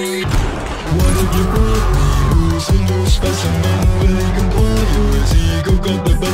What did you brought me? Who's a new specimen? Will he comply or is he got the best?